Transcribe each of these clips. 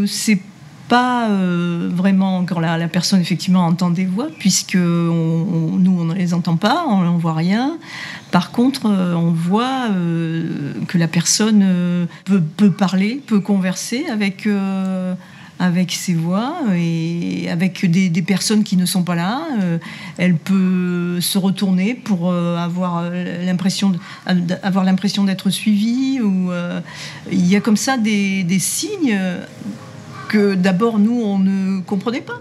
ne sait pas euh, vraiment encore la, la, personne effectivement entend des voix puisque nous on ne les entend pas, on ne voit rien. Par contre, euh, on voit euh, que la personne peut, parler, peut converser avec avec ses voix et avec des, personnes qui ne sont pas là. elle peut se retourner pour avoir l'impression l'impression d'être suivie ou il y a comme ça des, des signes que d'abord nous, on ne comprenait pas.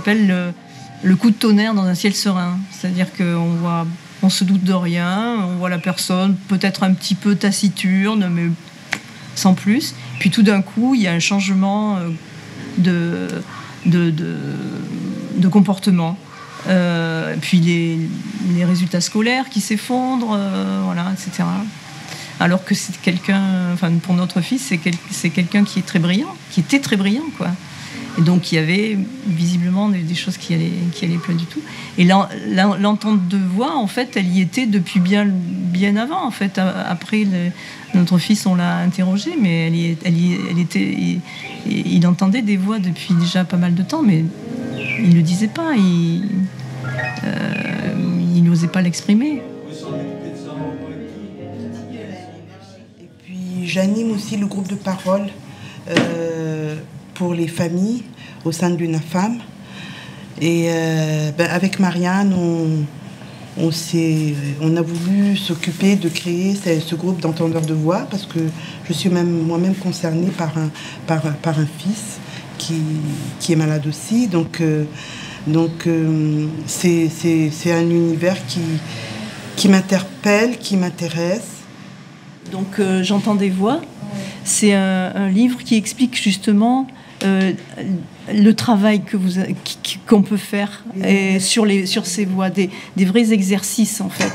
S'appelle le, coup de tonnerre dans un ciel serein. C'est-à-dire qu'on voit, on se doute de rien, on voit la personne peut-être un petit peu taciturne, mais sans plus. Puis tout d'un coup, il y a un changement euh, de, de, de, comportement. Euh, puis les, les, résultats scolaires qui s'effondrent, euh, voilà, etc. Alors que c'est quelqu'un, enfin pour notre fils, c'est quelqu'un qui est très brillant, qui était très brillant, quoi. Et donc il y avait visiblement des, choses qui allaient, qui allaient pas du tout. Et l'entente de voix, en fait, elle y était depuis bien, bien avant. En fait, après notre fils, on l'a interrogé, mais elle, elle, était, il, entendait des voix depuis déjà pas mal de temps, mais il ne le disait pas. Il euh, n'osait pas l'exprimer. Et puis j'anime aussi le groupe de parole. Euh, pour les familles au sein d'une femme. Et euh, ben, avec Marianne, on, on, on a voulu s'occuper de créer ce, groupe d'entendeurs de voix parce que je suis même moi-même concernée par un, par, par un fils qui, qui, est malade aussi. Donc, euh, donc euh, c'est un univers qui, m'interpelle, qui m'intéresse. Donc j'entends des voix. C'est un, livre qui explique justement euh, le travail que qu'on peut faire sur les sur ces voix, des, vrais exercices en fait.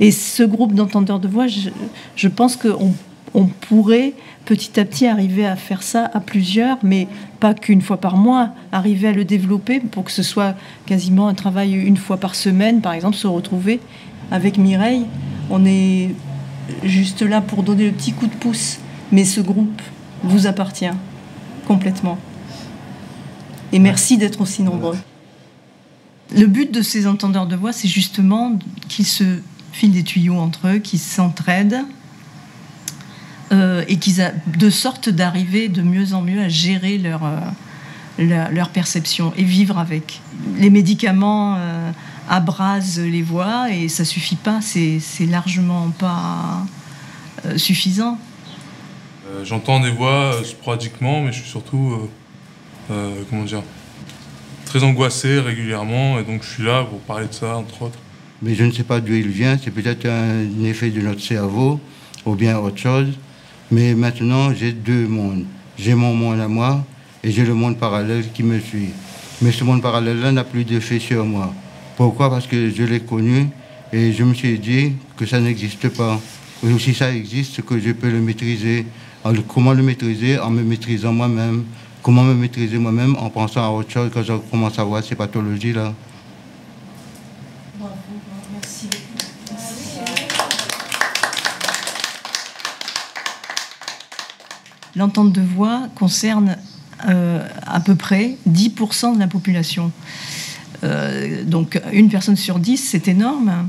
Et ce groupe d'entendeurs de voix, je, pense qu'on on pourrait petit à petit arriver à faire ça à plusieurs, mais pas qu'une fois par mois, arriver à le développer pour que ce soit quasiment un travail une fois par semaine, par exemple, se retrouver avec Mireille. On est juste là pour donner le petit coup de pouce, mais ce groupe vous appartient complètement. Et merci d'être aussi nombreux. Le but de ces entendeurs de voix, c'est justement qu'ils se filent des tuyaux entre eux, qu'ils s'entraident, euh, et qu'ils a de sorte d'arriver de mieux en mieux à gérer leur, euh, leur, perception et vivre avec. Les médicaments euh, abrasent les voix et ça suffit pas, c'est largement pas suffisant. J'entends des voix sporadiquement, mais je suis surtout comment dire, très angoissé régulièrement, et donc je suis là pour parler de ça, entre autres. Mais je ne sais pas d'où il vient, c'est peut-être un effet de notre cerveau, ou bien autre chose. Mais maintenant, j'ai deux mondes. J'ai mon monde à moi, et j'ai le monde parallèle qui me suit. Mais ce monde parallèle-là n'a plus d'effet sur moi. Pourquoi? Parce que je l'ai connu, et je me suis dit que ça n'existe pas. Ou si ça existe, que je peux le maîtriser. Comment le maîtriser? En me maîtrisant moi-même, comment me maîtriser moi-même en pensant à autre chose quand je commence à voir ces pathologies-là? L'entente de voix concerne euh, à peu près 10% de la population. Euh, donc une personne sur 10, c'est énorme.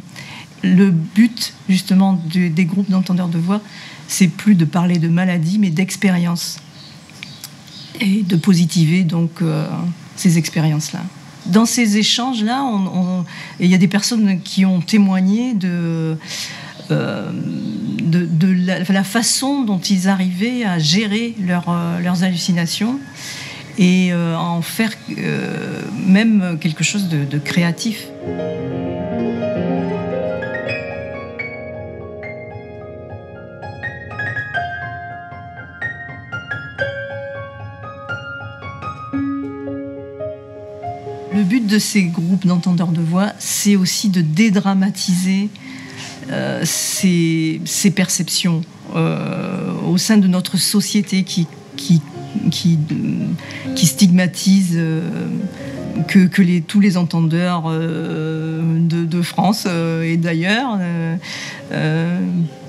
Le but justement des groupes d'entendeurs de voix, c'est plus de parler de maladie, mais d'expérience et de positiver donc euh, ces expériences-là. Dans ces échanges-là, il y a des personnes qui ont témoigné de, euh, la, façon dont ils arrivaient à gérer euh, leurs hallucinations et à en faire même quelque chose de créatif. De ces groupes d'entendeurs de voix, c'est aussi de dédramatiser euh, ces, perceptions euh, au sein de notre société qui, stigmatise euh, que, tous les entendeurs de, de, France et d'ailleurs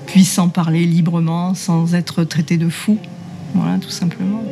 puissent en parler librement sans être traités de fous. Voilà, tout simplement.